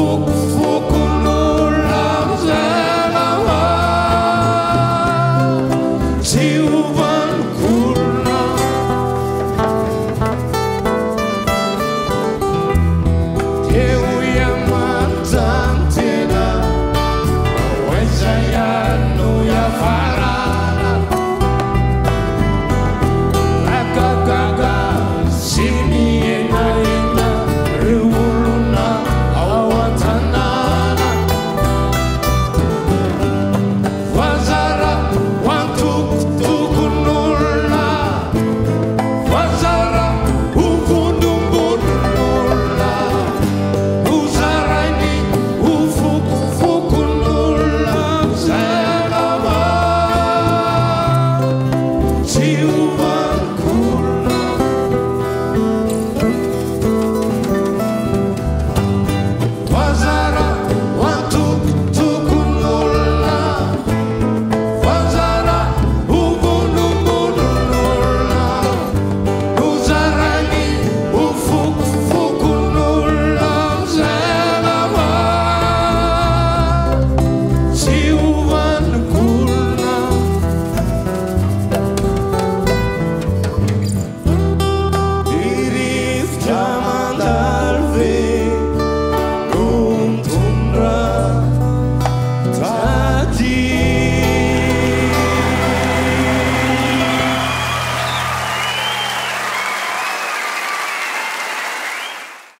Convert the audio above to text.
fogo.